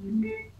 Mm-hmm.